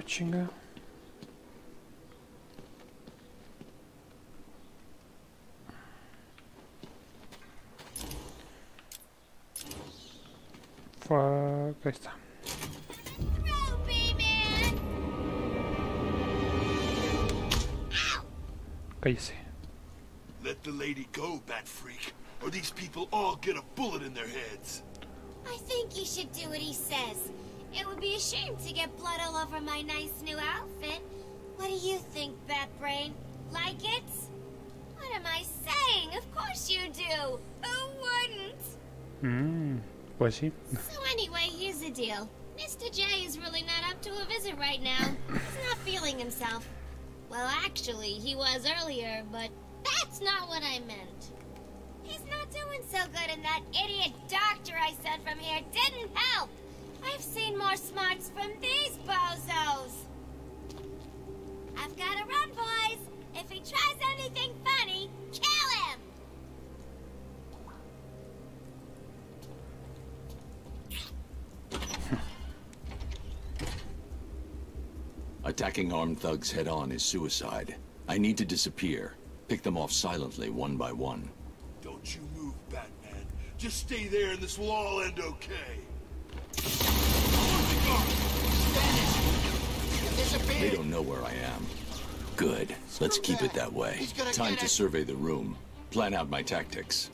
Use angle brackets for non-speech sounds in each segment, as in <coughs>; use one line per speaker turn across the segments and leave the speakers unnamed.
Chinga. Fuck, ahí está.
Ruby Man!
Cállese.
Let the lady go, Bat Freak, or these people all get a bullet in their heads.
I think you should do what he says. It would be a shame to get blood all over my nice new outfit. What do you think, Bat Brain? Like it? What am I saying? Of course you do. Who wouldn't?
Hmm. Was he?
So anyway, here's the deal. Mr. J is really not up to a visit right now. He's not feeling himself. Well, actually, he was earlier, but that's not what I meant. He's not doing so good, and that idiot doctor I sent from here didn't help. I've seen more smarts from these bozos. I've got to run, boys. If he tries anything funny, kill him. <laughs>
Attacking armed thugs head-on is suicide. I need to disappear. Pick them off silently, one by one.
Don't you move, Batman. Just stay there and this will all end okay.
They don't know where I am. Good. Let's keep it that way. Time to survey the room. Plan out my tactics.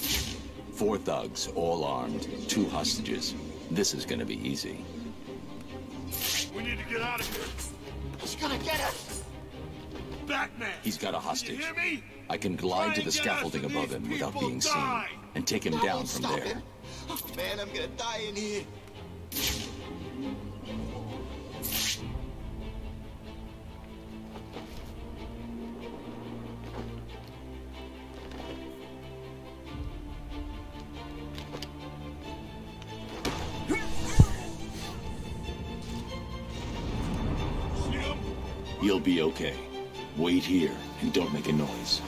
Four thugs, all armed. Two hostages. This is gonna be easy.
We need to get out of here.
He's gonna get us!
Batman!
He's got a
You
hostage.
hear me?
I can glide to the scaffolding above him without being
die.
seen, and take him
That
down from there.
him. Oh man, I'm gonna die in here.
You'll be okay. Wait here and don't make a noise.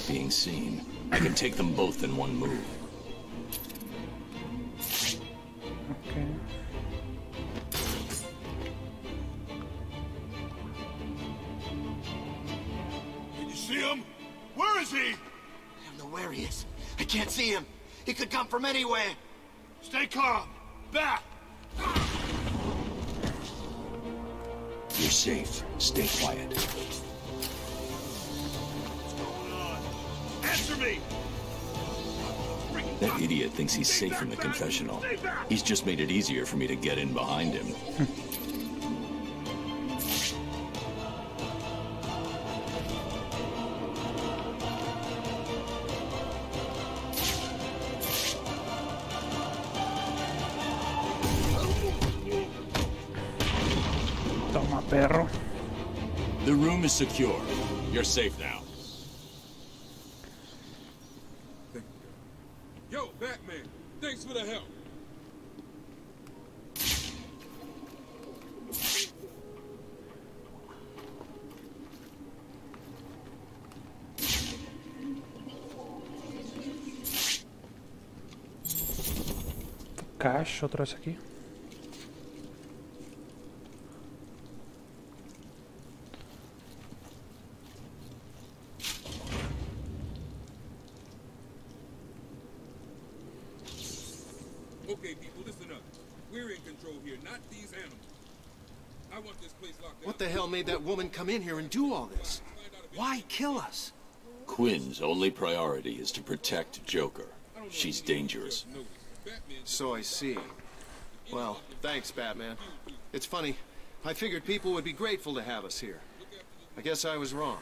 Without being seen, I can take them both in one move.
Okay.
Can you see him? Where is he?
I don't know where he is. I can't see him. He could come from anywhere.
Just made it easier for me to get in behind him.
Toma, perro.
The room is secure. You're safe now.
Yo, Batman, thanks for the help.
Cash, otra vez aquí.
Okay, people, listen up. We're in control here, not these animals. I want this place locked
What the hell made that woman come in here and do all this? Why kill us?
Quinn's only priority is to protect Joker. She's dangerous.
So I see. Well, thanks, Batman. It's funny. I figured people would be grateful to have us here. I guess I was wrong.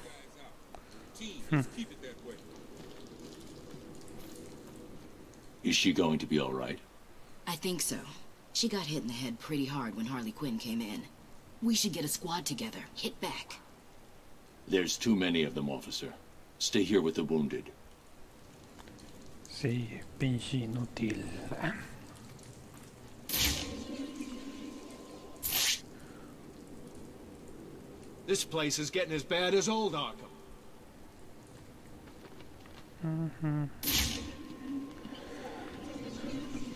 routine. Let's keep it that way.
Is she going to be all right?
I think so. She got hit in the head pretty hard when Harley Quinn came in. We should get a squad together. Hit back.
There's too many of them, officer. Stay here with the wounded.
Sí, pinche inútil.
This place is getting as bad as old Arkham. Mm-hmm.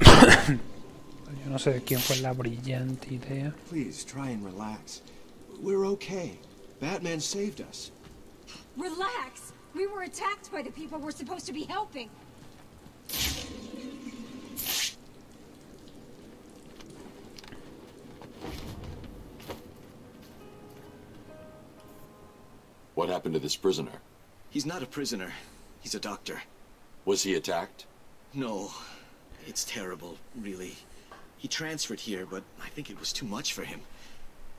<coughs>
Yo no sé de quién fue la brillante idea.
Please try and relax. We're okay. Batman saved us.
Relax! We were attacked by the people we're supposed to be helping.
What happened to this prisoner?
He's not a prisoner. He's a doctor.
Was he attacked?
No. It's terrible, really. He transferred here, but I think it was too much for him.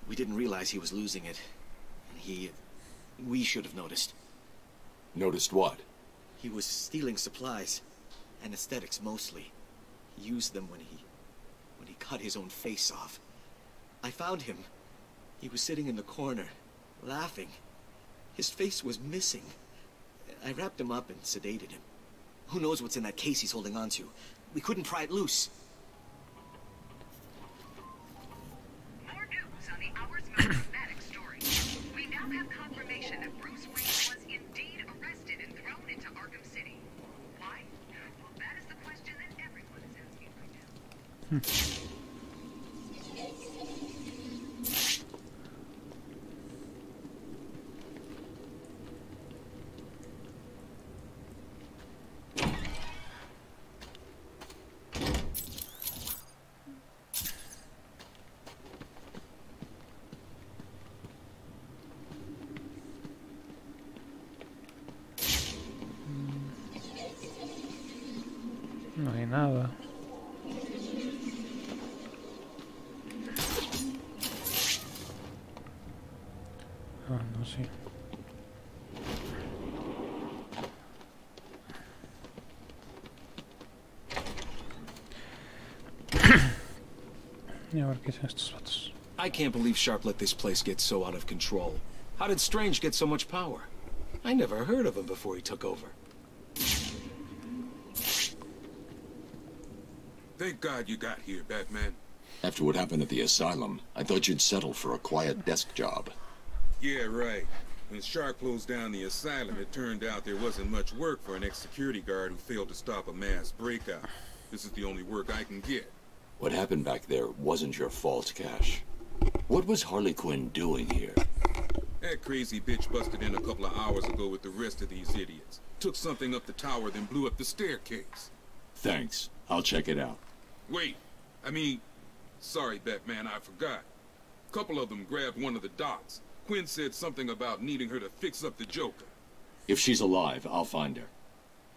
We didn't realize he was losing it. And he... We should have noticed.
Noticed what?
He was stealing supplies. Anesthetics, mostly. He used them when he... when he cut his own face off. I found him. He was sitting in the corner, laughing. His face was missing. I wrapped him up and sedated him. Who knows what's in that case he's holding on to? We couldn't pry it loose.
More news on the Hours Most dramatic story. We now have confirmation that Bruce Wayne was indeed arrested and thrown into Arkham City. Why? Well, that is the question that everyone is asking right now.
No hay nada. Ah, no, sí. Y a ver qué hacen estos vatos.
I can't believe Sharp let this place get so out of control. How did Strange get so much power? I never heard of him before he took over.
Thank God you got here, Batman.
After what happened at the asylum, I thought you'd settle for a quiet desk job.
Yeah, right. When Sharp closed down the asylum, it turned out there wasn't much work for an ex-security guard who failed to stop a mass breakout. This is the only work I can get.
What happened back there wasn't your fault, Cash. What was Harley Quinn doing here?
That crazy bitch busted in a couple of hours ago with the rest of these idiots. Took something up the tower, then blew up the staircase.
Thanks. I'll check it out.
Wait, I mean, sorry, Batman, I forgot. A couple of them grabbed one of the dots. Quinn said something about needing her to fix up the Joker.
If she's alive, I'll find her.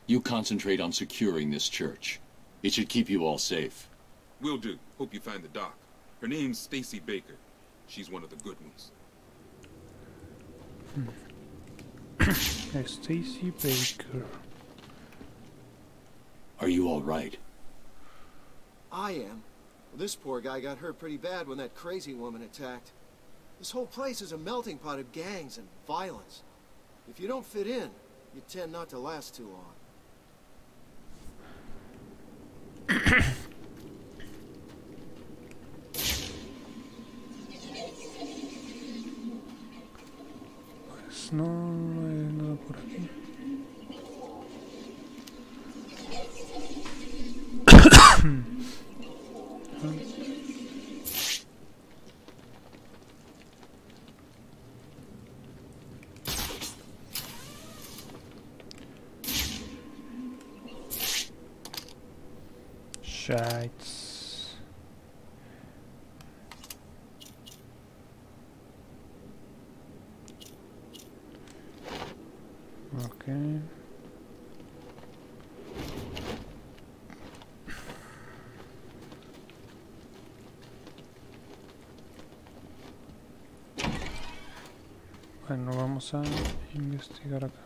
You concentrate on securing this church. It should keep you all safe.
Will do. Hope you find the doc. Her name's Stacy Baker. She's one of the good ones. Hmm. <coughs>
Stacy Baker.
Are you all right?
I am. This poor guy got hurt pretty bad when that crazy woman attacked. This whole place is a melting pot of gangs and violence. If you don't fit in, you tend not to last too long. <coughs>
vamos a investigar acá.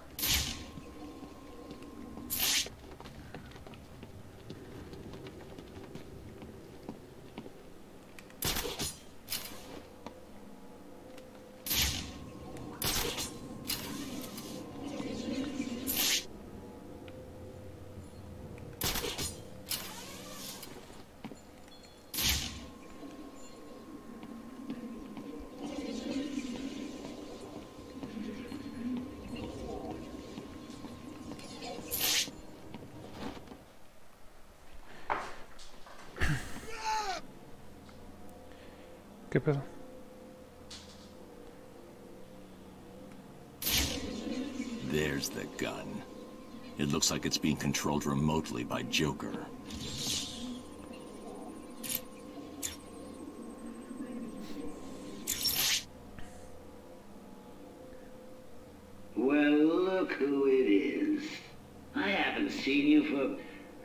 Looks like it's being controlled remotely by Joker.
Well, look who it is. I haven't seen you for...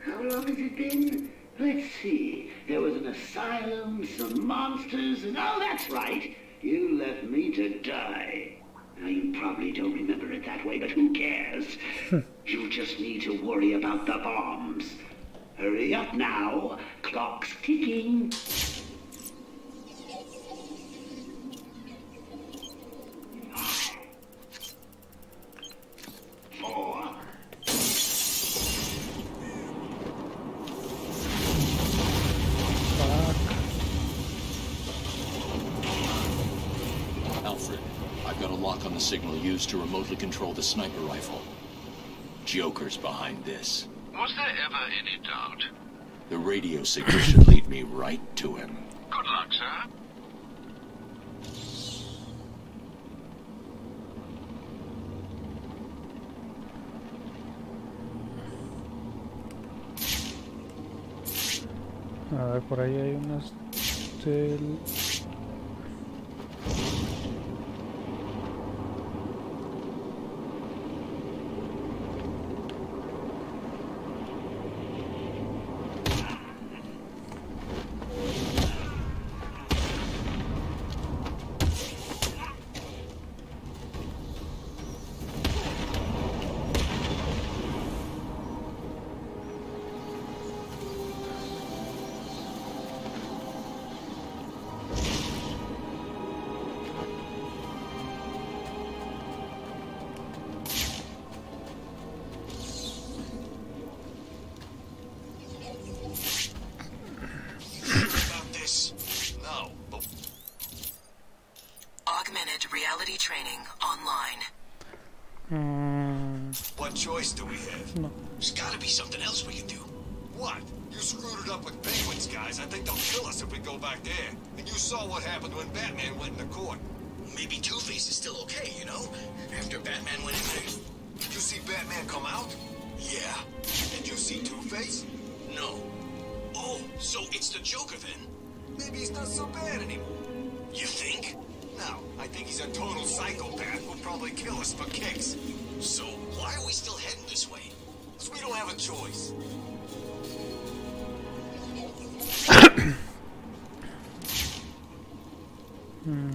How long has it been? Let's see. There was an asylum, some monsters, and... Oh, that's right. You left me to die. Now, you probably don't remember it that way, but who cares? <laughs> you just need to worry about the bombs. Hurry up now. Clock's ticking.
Alfred, I've got a lock on the signal used to remotely control the sniper rifle. Joker's behind this.
Was there ever any doubt?
The radio signal should lead me right to him.
Good luck, sir.
A ver, por ahí hay unas del...
Two-Face? No. Oh, so it's the Joker then? Maybe he's not so bad anymore. You think? No, I think he's a total psychopath who'll probably kill us for kicks. So why are we still heading this way? Because we don't have a choice. <coughs>
mm.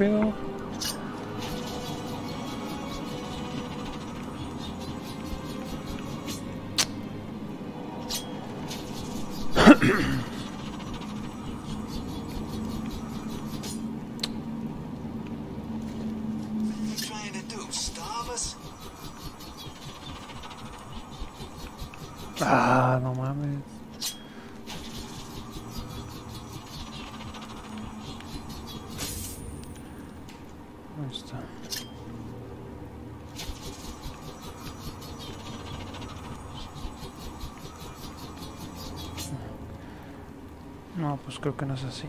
Us? <coughs>
Ah, no mames.
Creo que no es así.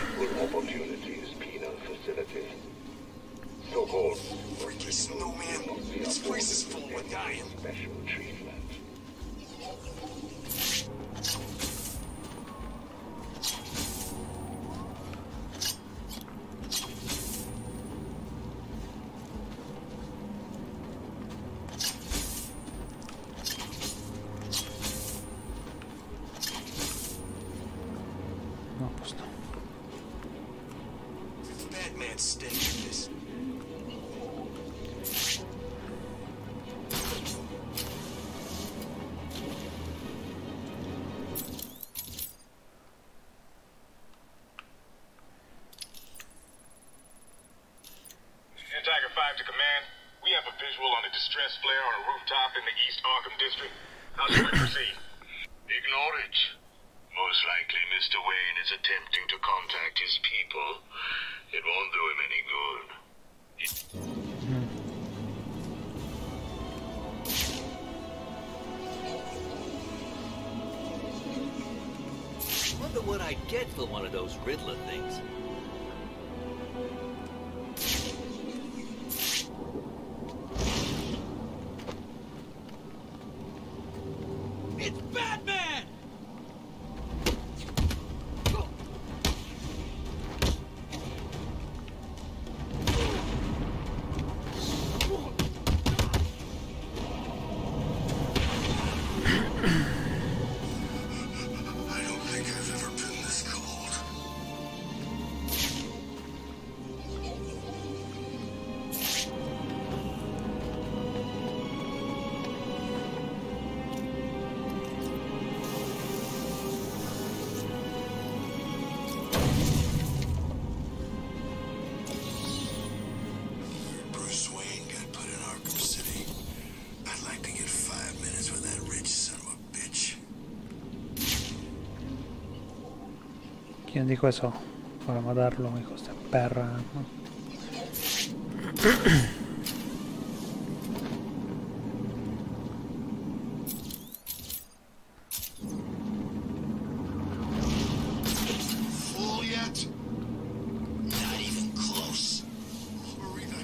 Staying in this.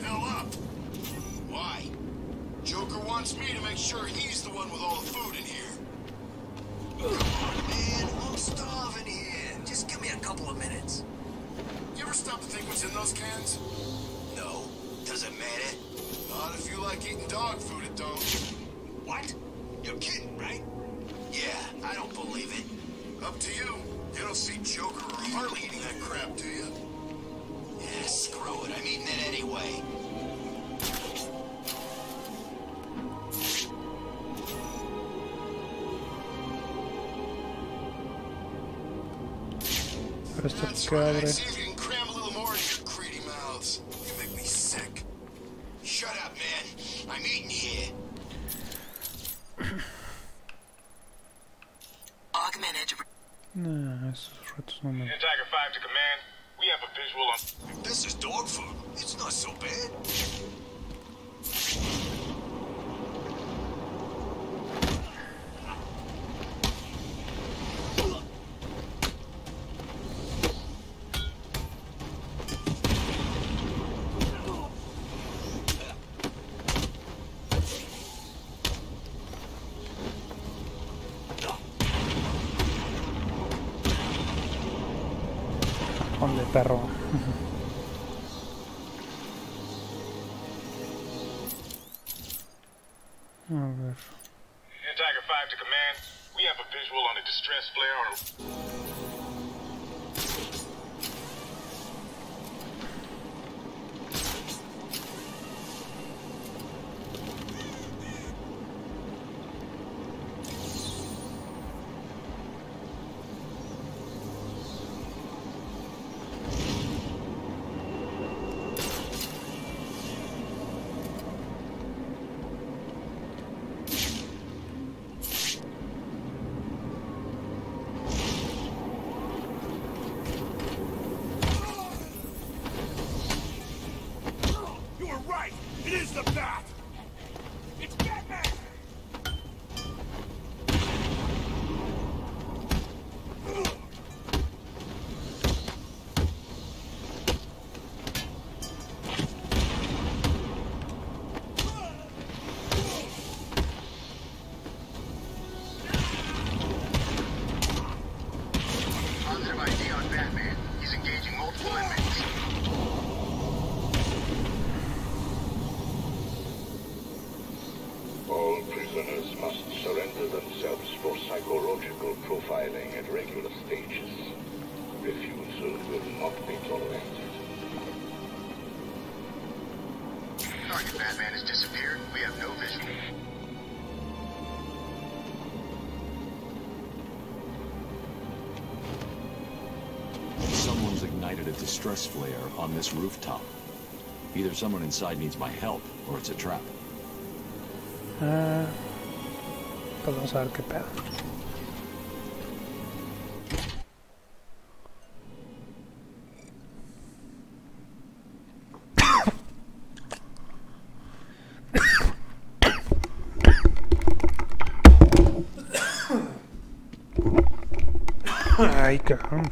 Hell up. Why? Joker wants me to make sure he's the one with all the food in here. Man. I'm starving here. Couple of minutes. You ever stop to think what's in those cans? No. Does it matter? Not if you like eating dog food, it don't. What? You're kidding, right? Yeah, I don't believe it. Up to you. You don't see Joker or Harley eating that crap, do you? Yeah, screw it. I'm eating it anyway.
No, eso es
fotos no momento.
Tiger 5 to command. We have a visual on.
This is dog food. It's not so bad.
It is the bat!
Distress flare on this rooftop. Either someone inside needs my help, or it's a trap.
Pues vamos a ver qué pedo. <coughs> Ay, cabrón.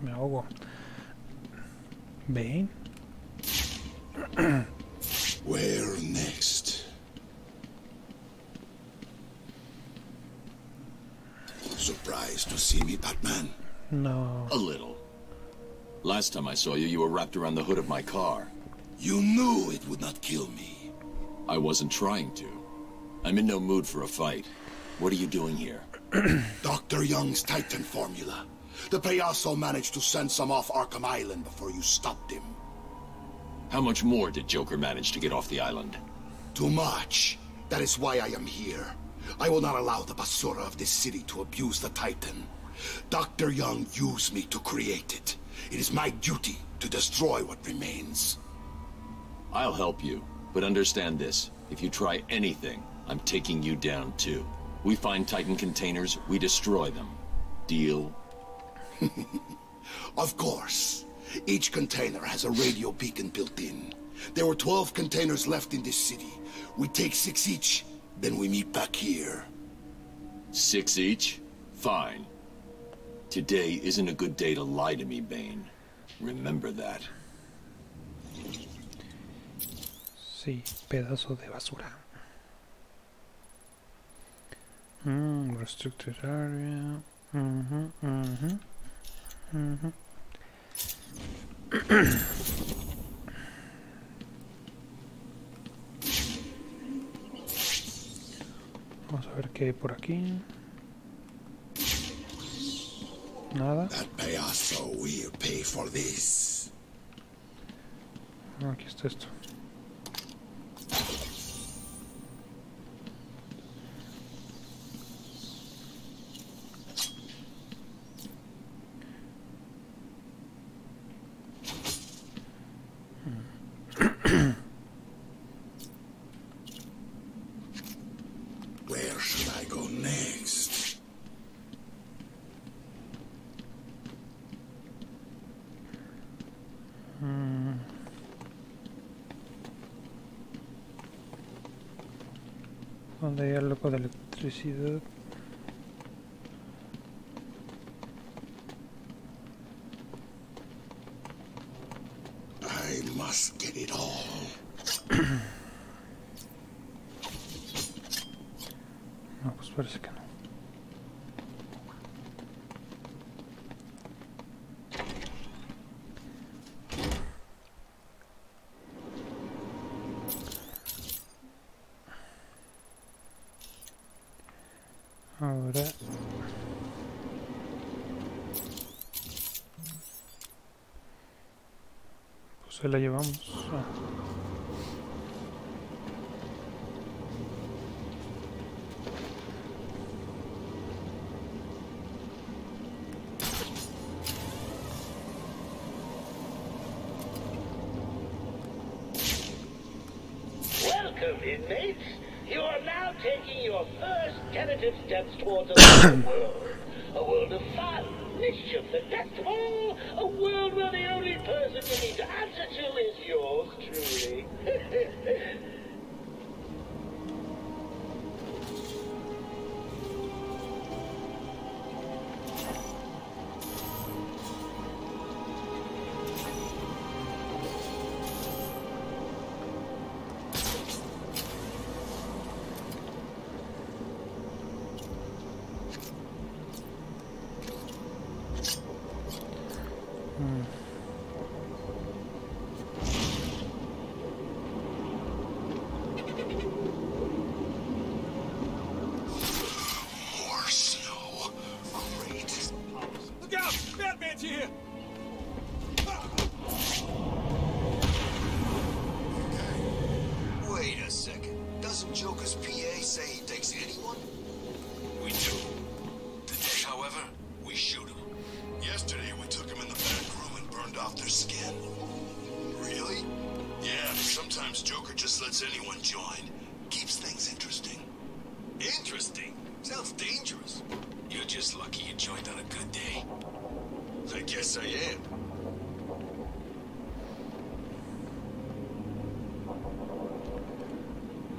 Me ahogo. ¿Ven? <clears throat>
Where next? Surprised to see me, Batman?
No.
A little. Last time I saw you, you were wrapped around the hood of my car.
You knew it would not kill me.
I wasn't trying to. I'm in no mood for a fight. What are you doing here? <clears throat>
Dr. Young's Titan formula. The Payaso managed to send some off Arkham Island before you stopped him.
How much more did Joker manage to get off the island?
Too much. That is why I am here. I will not allow the basura of this city to abuse the Titan. Dr. Young used me to create it. It is my duty to destroy what remains.
I'll help you, but understand this. If you try anything, I'm taking you down too. We find Titan containers, we destroy them. Deal? <laughs>
Of course. Each container has a radio beacon built in. There were 12 containers left in this city. We take six each, then we meet back here.
Six each? Fine. Today isn't a good day to lie to me, Bane. Remember that.
Sí, pedazo de basura. Mm, restricted area. Mhm. Mhm, mhm, mhm. Vamos a ver qué hay por aquí. Nada.
That Payaso will pay for this.
Aquí está esto.
see. I must get it all. <clears throat>
Espera, se la llevamos. Ah.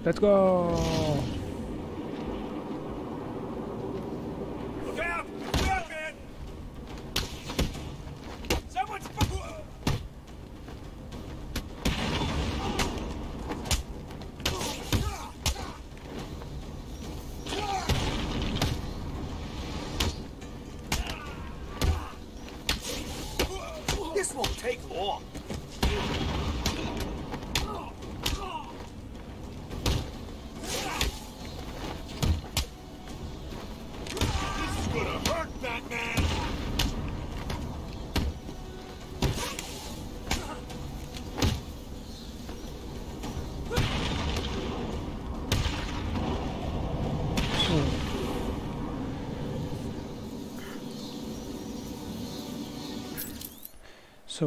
Let's go!
Look out! Look out, man! Someone's... This won't take long.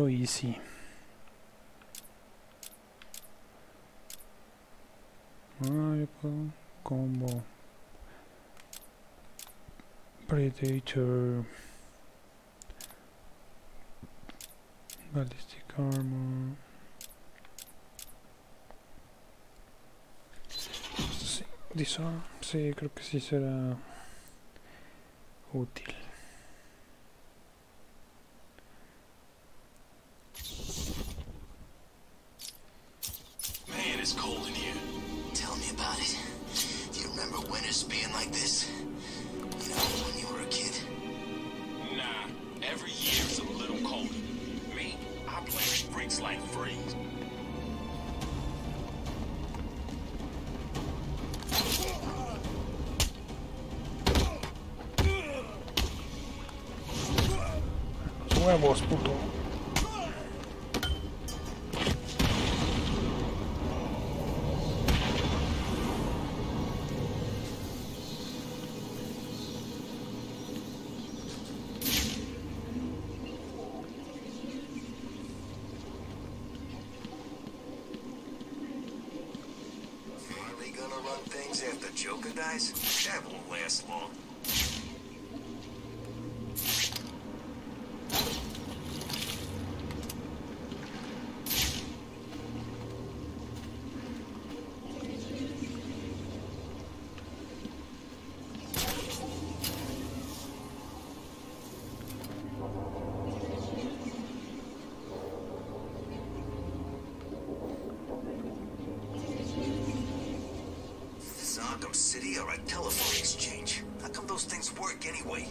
easy. Ah, combo. Predator. Ballistic armor. Sí, disarm, sí, creo que sí será útil.
City or a telephone exchange. How come those things work anyway?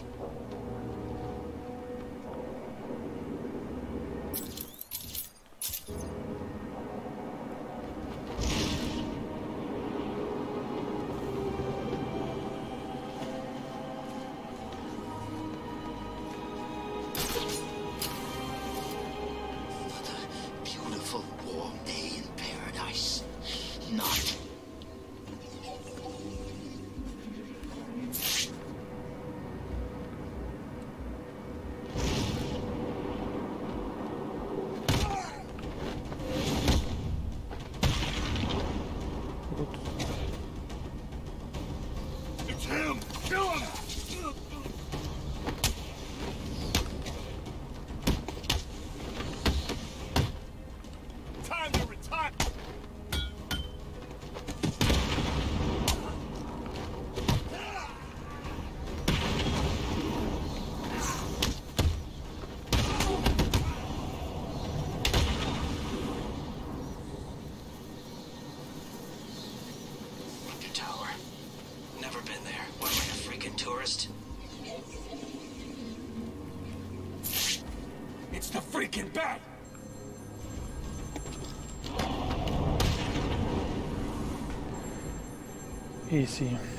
Easy.
Listen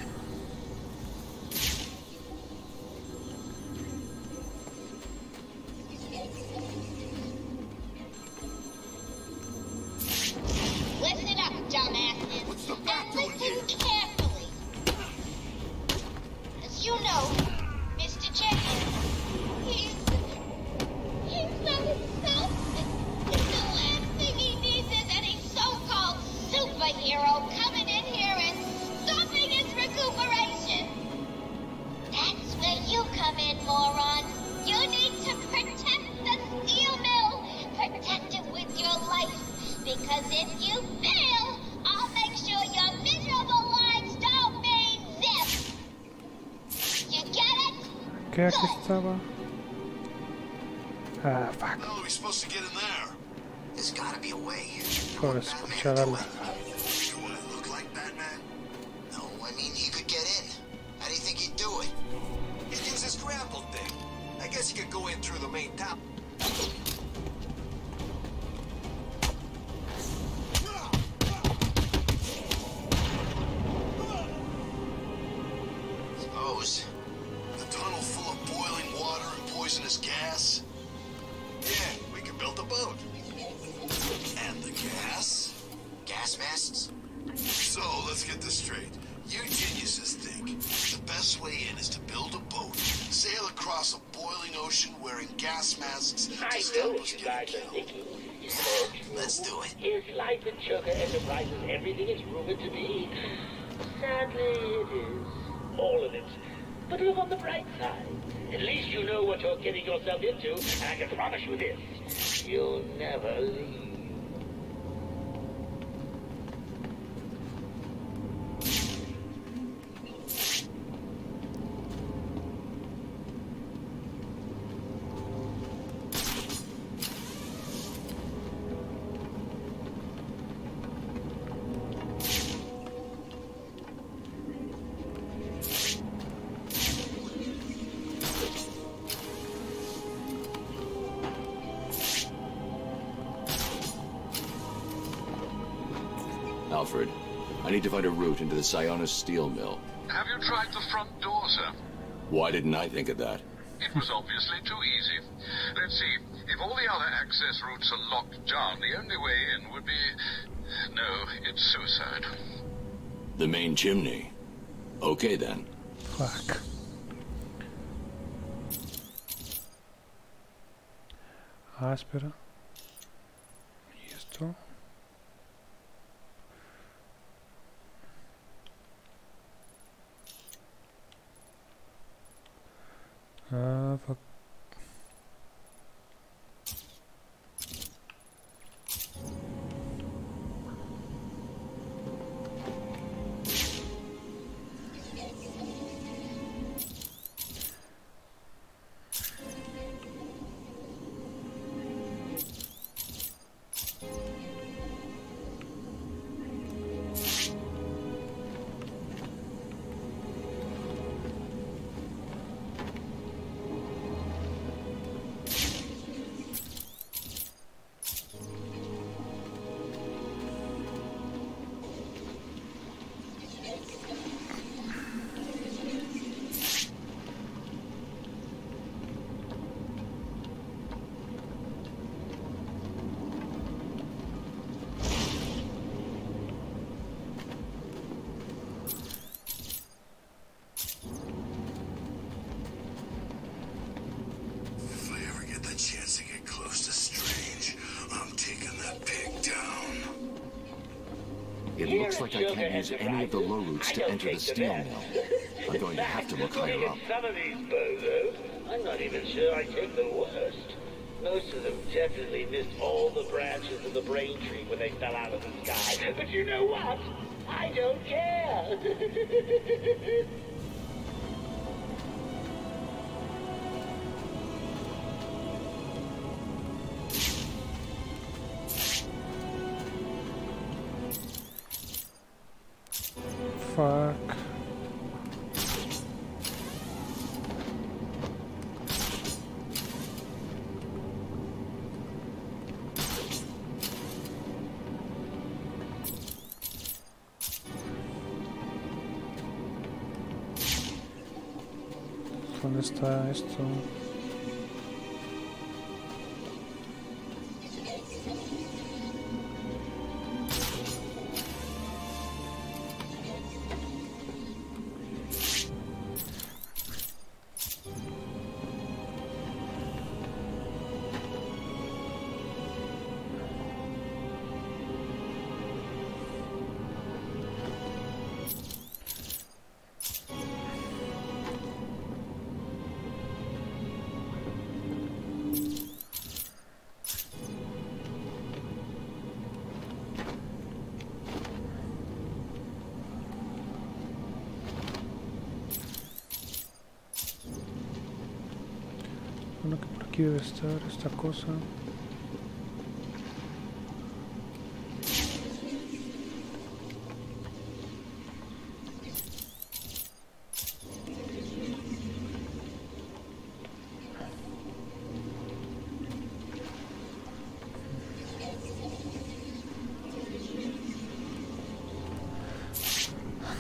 ¿Qué aquí estaba? Ah, fuck.
How are we supposed to get in there?
There's gotta be a way.
Por
At least you know what you're getting yourself into, and I can promise you this. You'll never leave.
Need to find a route into the Sionis steel mill.
Have you tried the front door, sir?
Why didn't I think of that?
It was obviously too easy. Let's see. If all the other access routes are locked down, the only way in would be... No, it's suicide.
The main chimney. Okay then.
Fuck. Ah, espera. ¿Y esto? Ah, fuck.
Use any of the low routes to enter the steel mill. I'm going to have to look higher up.
Some of these bozos, I'm not even sure I take the worst. Most of them definitely missed all the branches of the brain tree when they fell out of the sky. But you know what? I don't care. <laughs>
¿Dónde está esto? вкусно.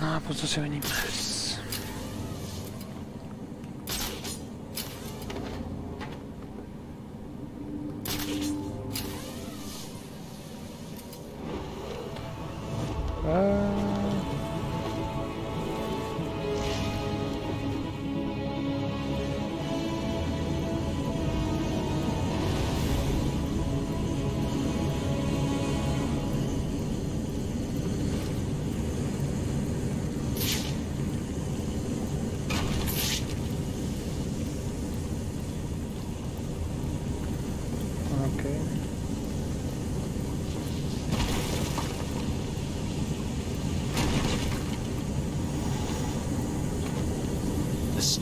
No, po co sobie
nim?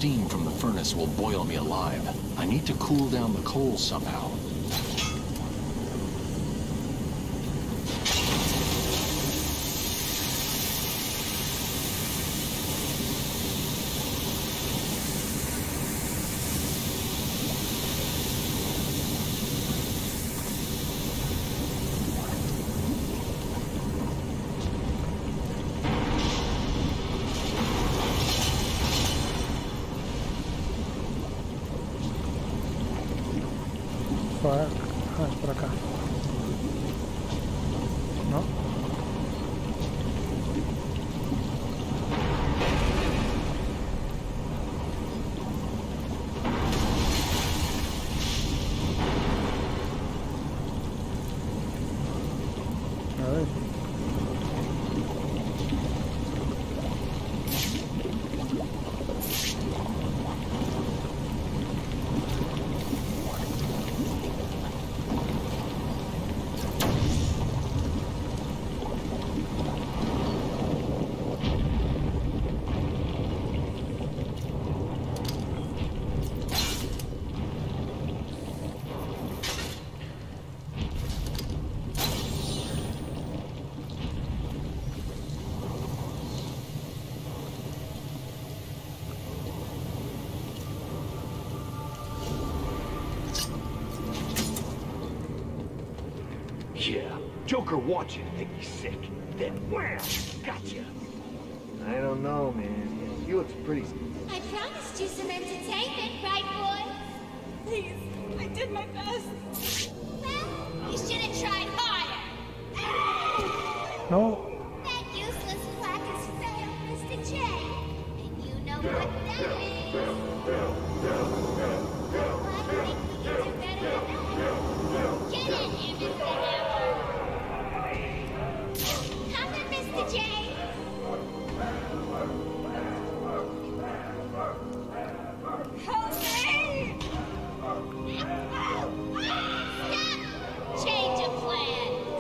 Steam from the furnace will boil me alive. I need to cool down the coal somehow.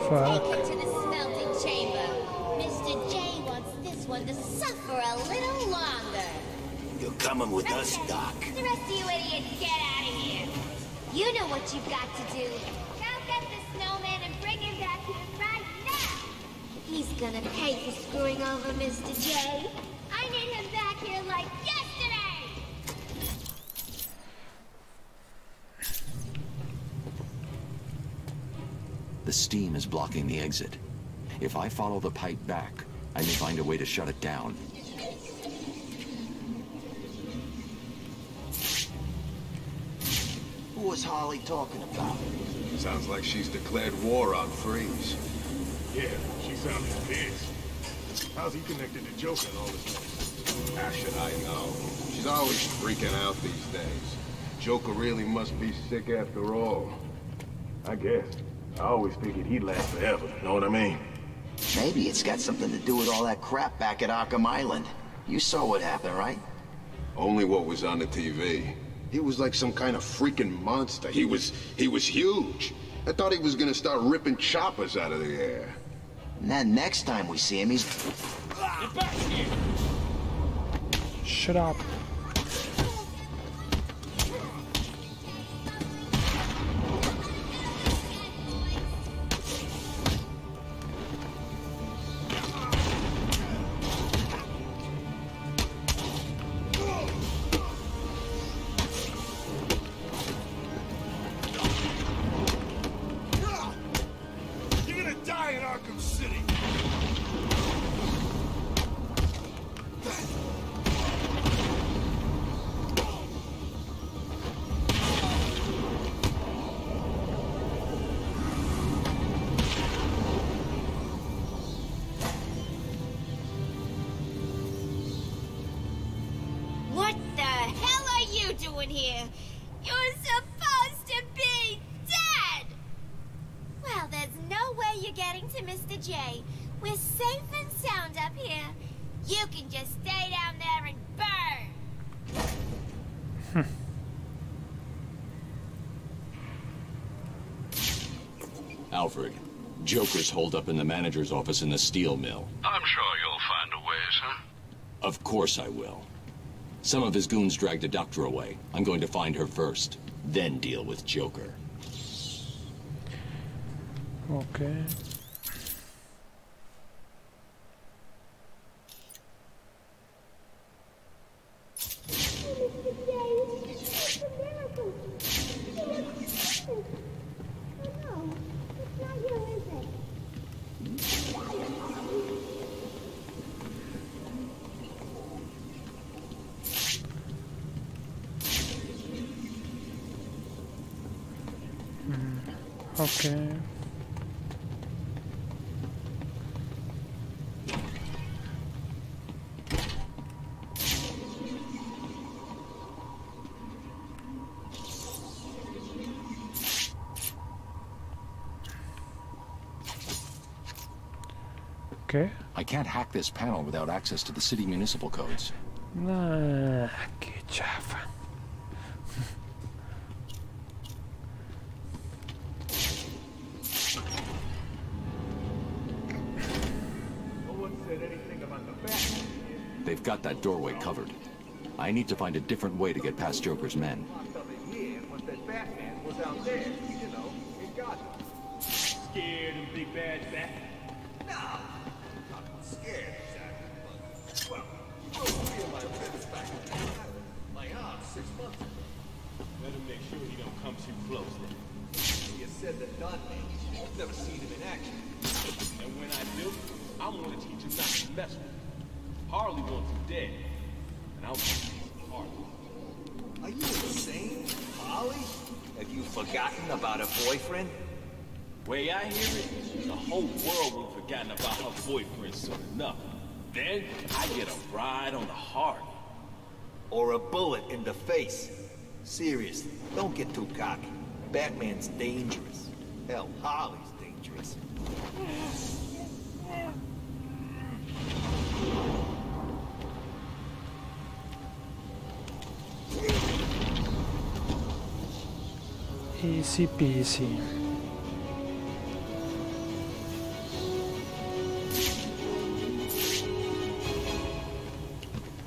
Fuck?
Take it to the smelting chamber. Mr. J wants this one to suffer a little longer.
You're coming with us, Doc.
The rest of you idiots, get out of here. You know what you've got to do. Go get the snowman and bring him back here right now. He's gonna pay for screwing over Mr. J. I need him back here like yesterday.
The steam is blocking the exit. If I follow the pipe back, I may find a way to shut it down.
Who was Harley talking about?
Sounds like she's declared war on Freeze.
Yeah, she sounded pissed. How's he connected to Joker and all this mess?
How ah, should I know? She's always freaking out these days. Joker really must be sick after all.
I guess. I always figured he'd last forever, know what I mean?
Maybe it's got something to do with all that crap back at Arkham Island. You saw what happened, right?
Only what was on the TV. He was like some kind of freaking monster. He was... he was huge. I thought he was gonna start ripping choppers out of the air.
And then next time we see him, he's...
Get back here! Shut up. Doing here? You're supposed to be dead! Well, there's no way you're getting to Mr. J. We're safe and sound up here. You can just stay down there and burn. Hmm.
Alfred, Joker's holed up in the manager's office in the steel mill.
I'm sure you'll find a way, sir.
Of course I will. Some of his goons dragged a doctor away. I'm going to find her first, then deal with Joker.
Okay. Mm, Okay. Okay.
I can't hack this panel without access to the city municipal codes.
Nah, qué chafa.
No one said anything about the Batman.
They've got that doorway covered. I need to find a different way to get past Joker's men.
Mess with him. Harley wants him dead. And I'll teach him Harley.
Are you insane, Holly? Have you forgotten about her boyfriend?
Way I hear it, the whole world will have forgotten about her boyfriend soon enough. Then I get a ride on the heart.
Or a bullet in the face? Seriously, don't get too cocky. Batman's dangerous. Hell, Harley's dangerous. <laughs>
Easy peasy.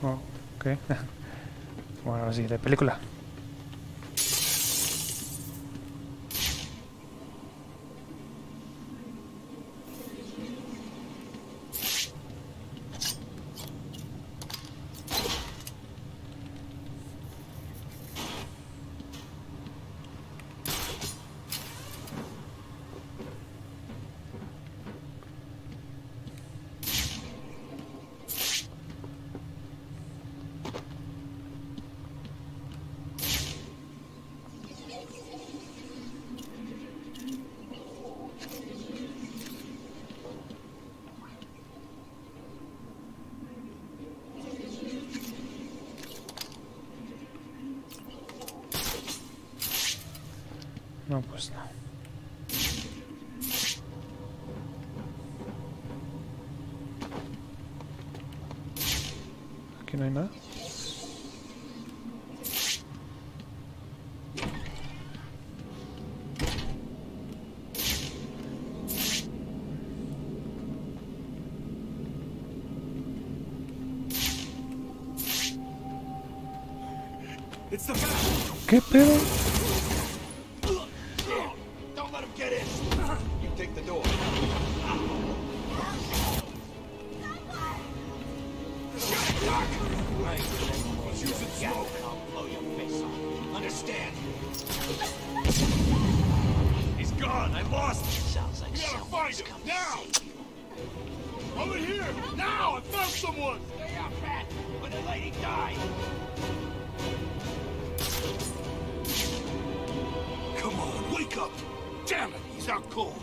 Oh, ok. <laughs> bueno, sí, de película.
Back.
¿Qué pedo?
Don't let him get in. You take the door. Doc. Right. He's using smoke. I'll blow your face off. Understand? He's gone. I lost him. Sounds like we gotta find him now. Over here now. I found someone. Stay out, Pat. When the lady died. Damn it, he's out cold.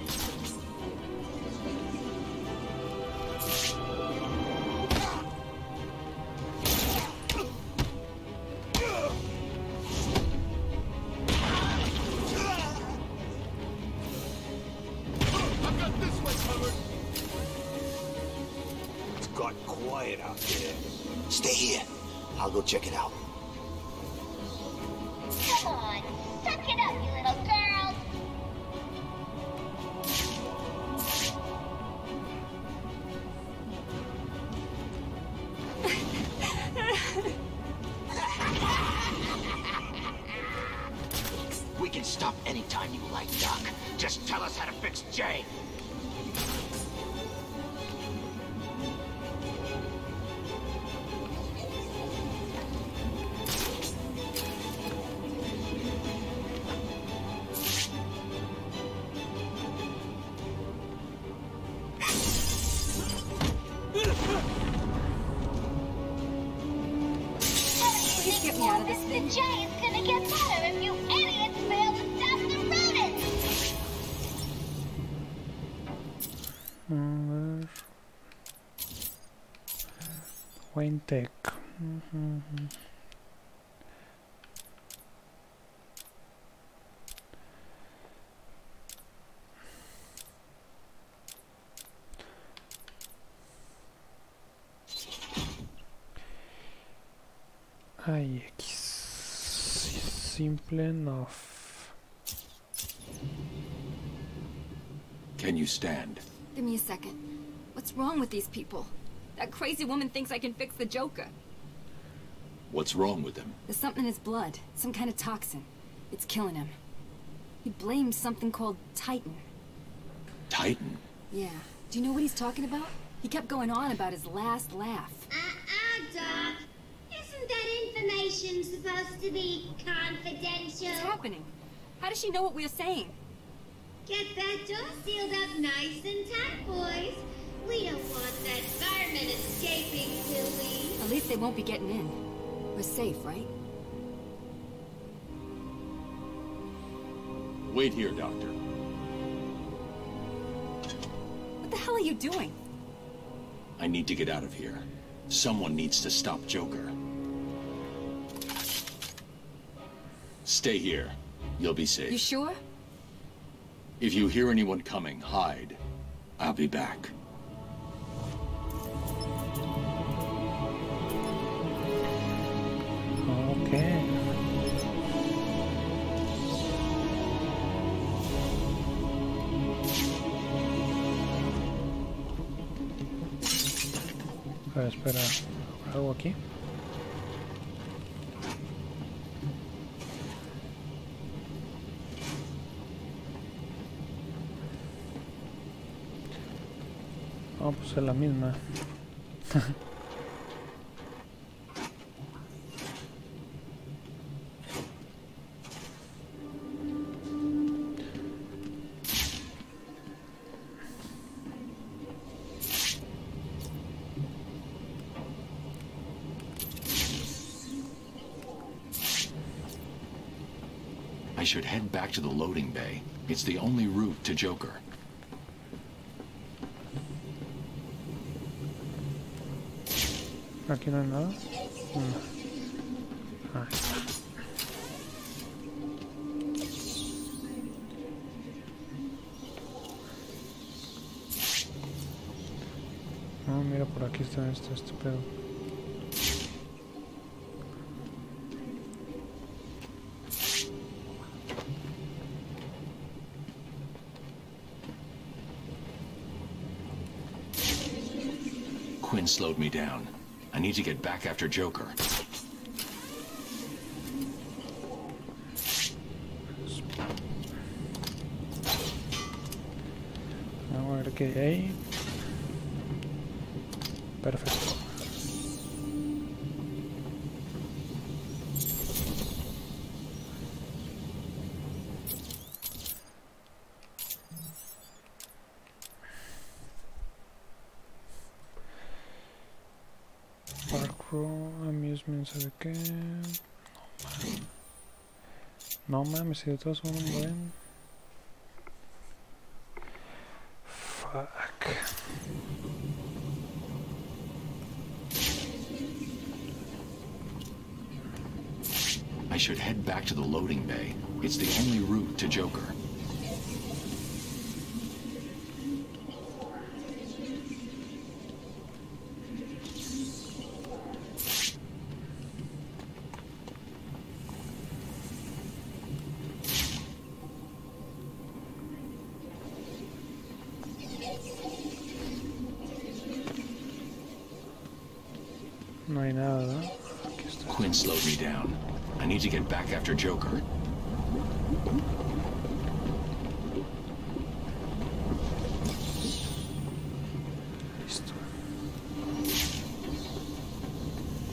Simple enough.
Can you stand?
Give me a second. What's wrong with these people? That crazy woman thinks I can fix the Joker.
What's wrong with him?
There's something in his blood. Some kind of toxin. It's killing him. He blames something called Titan.
Titan?
Yeah. Do you know what he's talking about? He kept going on about his last laugh.
Uh, Uh-uh, Doc. Isn't that information supposed to be confidential?
What's happening? How does she know what we're saying?
Get that door sealed up nice and tight, boys. We don't want that fireman escaping, do we?
At least they won't be getting in. We're safe, right?
Wait here, Doctor.
What the hell are you doing?
I need to get out of here. Someone needs to stop Joker. Stay here. You'll be safe.
You sure?
If you hear anyone coming, hide. I'll be back.
Okay. A ver, espera. ¿Algo aquí? Oh, pues es la misma.
I should head back to the loading bay. It's the only route to Joker.
Aquí no hay nada. No. Ah, No, mira, por aquí está este, este pedo.
Quinn slowed me down. I need to get back after Joker.
Ahí. Perfecto. Fuck.
I should head back to the loading bay. It's the only route to Joker.
No hay nada, ¿no?
Quinn slowed me down. I need to get back after Joker.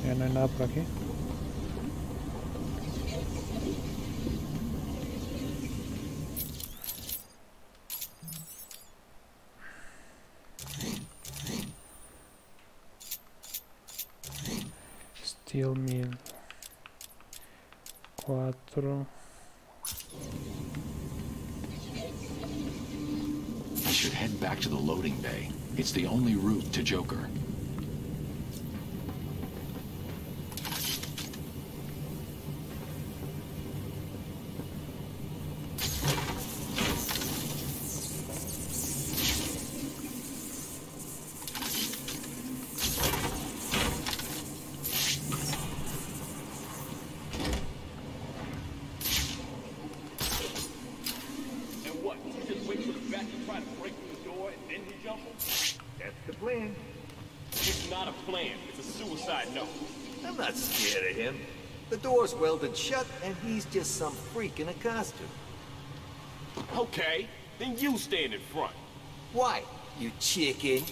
Ya no hay nada. Steel Mill. Cuatro.
I should head back to the loading bay. It's the only route to Joker.
And what? You just wait for the bat to try to break through the door and then you jump him?
That's the plan.
It's not a plan. It's a suicide note.
I'm not scared of him. The door's welded shut, and he's just some freak in a costume.
Okay, then you stand in front.
Why, you chicken?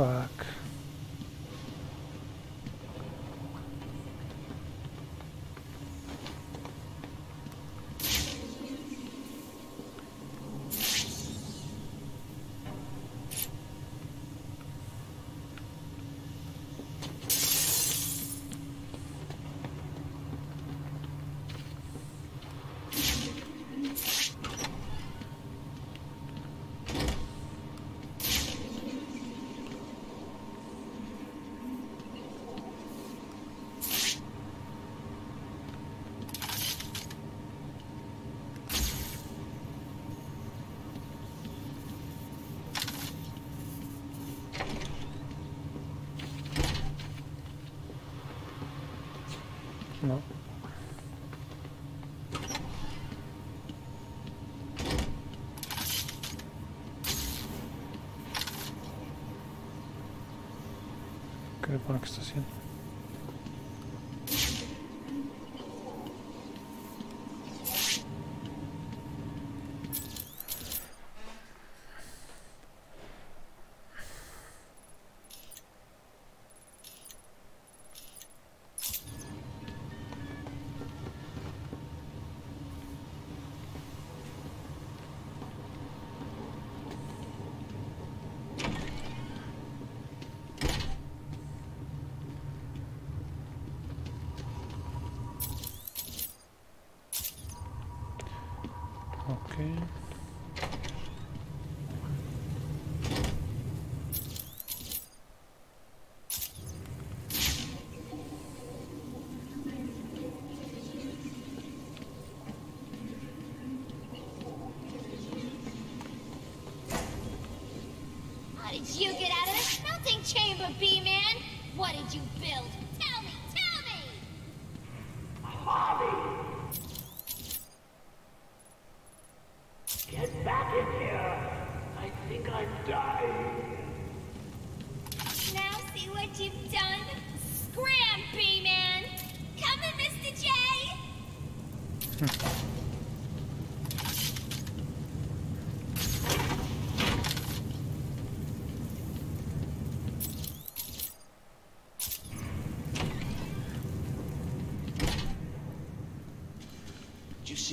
Fuck. ¿Qué pone que está haciendo?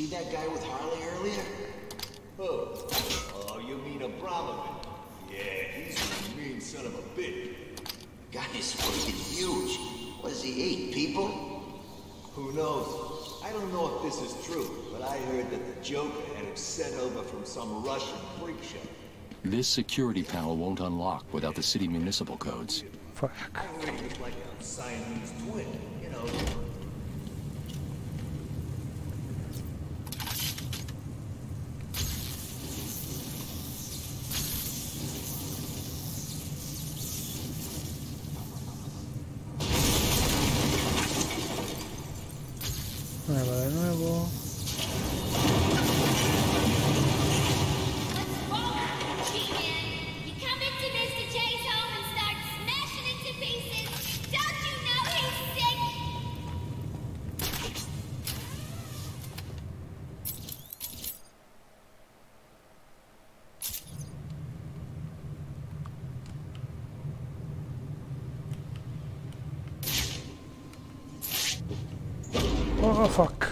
See
that guy with Harley earlier?
Oh, oh, you mean Abramovici? Yeah, he's a mean son of a bitch.
Guy's fucking huge. What does he eat, people?
Who knows? I don't know if this is true, but I heard that the Joker had him sent over from some Russian freak show.
This security panel won't unlock without the city municipal codes.
Fuck.
I heard he was like a Siamese twin, you know.
Oh, fuck.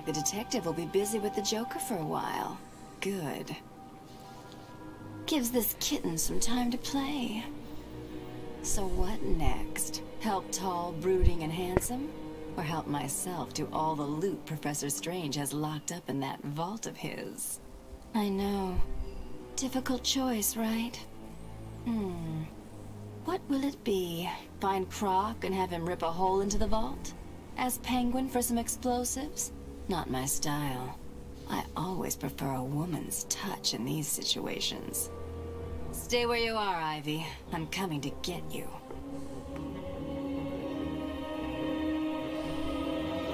Like the detective will be busy with the Joker for a while. Good. Gives this kitten some time to play. So what next? Help tall, brooding, and handsome? Or help myself do all the loot Professor Strange has locked up in that vault of his? I know. Difficult choice, right? Hmm. What will it be? Find Croc and have him rip a hole into the vault? Ask Penguin for some explosives? Not my style. I always prefer a woman's touch in these situations. Stay where you are, Ivy. I'm coming to get you.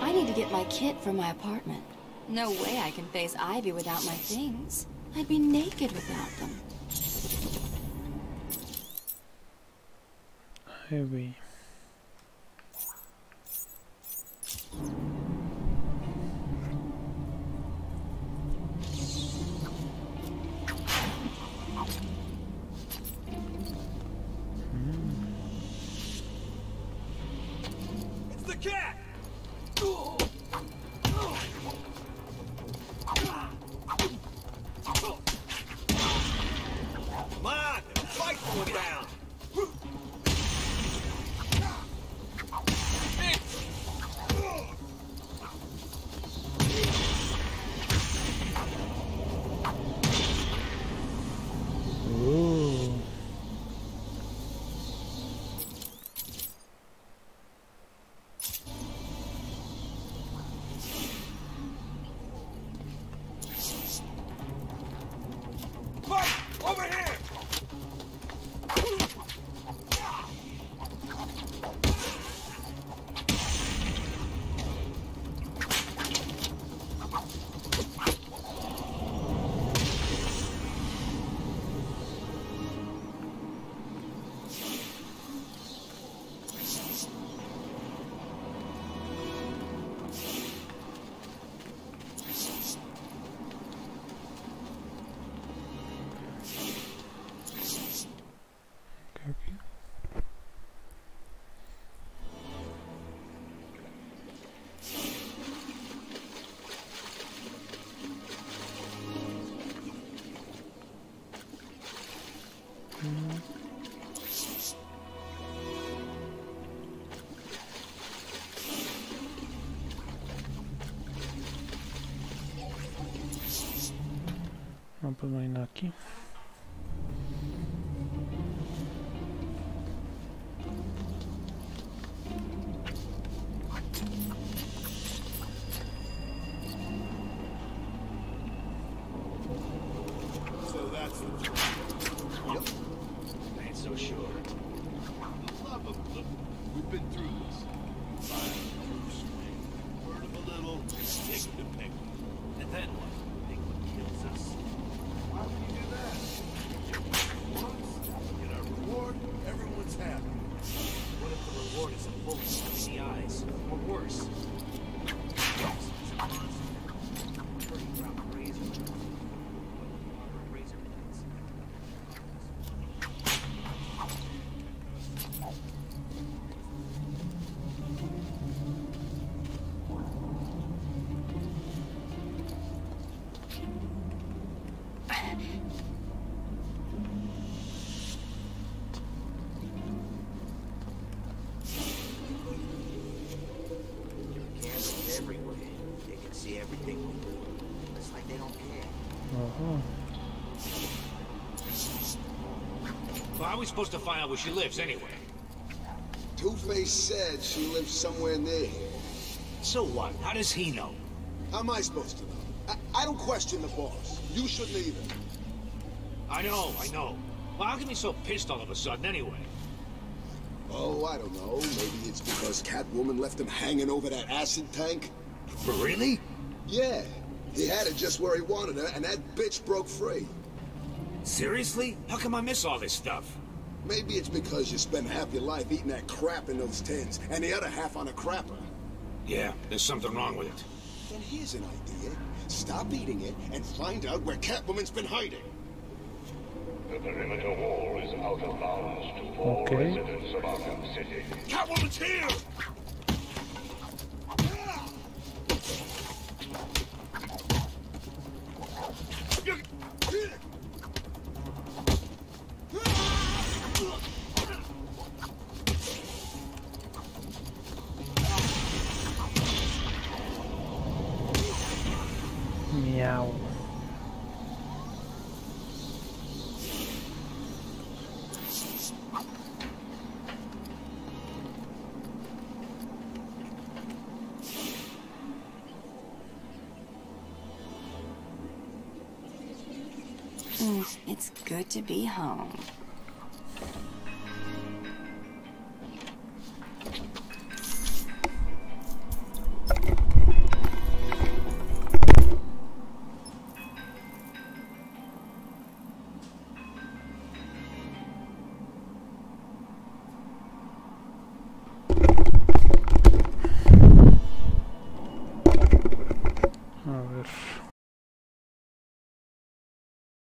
I need to get my kit from my apartment. No way I can face Ivy without my things. I'd be naked without them.
Heavy. No, pues no
how are we supposed to find out where she lives anyway?
Two-Face said she lives somewhere near here.
So what? How does he know?
How am I supposed to know? I, I don't question the boss. You shouldn't either.
I know, I know. Well, how be so pissed all of a sudden anyway?
Oh, I don't know. Maybe it's because Catwoman left him hanging over that acid tank.
Really?
Yeah. He had it just where he wanted her, and that bitch broke free.
Seriously? How come I miss all this stuff?
Maybe it's because you spend half your life eating that crap in those tins, and the other half on a crapper.
Yeah, there's something wrong with it.
Then here's an idea. Stop eating it and find out where Catwoman's been hiding.
The perimeter wall is out of bounds to all
Okay.
residents of Arkham City.
Catwoman's here!
To be home.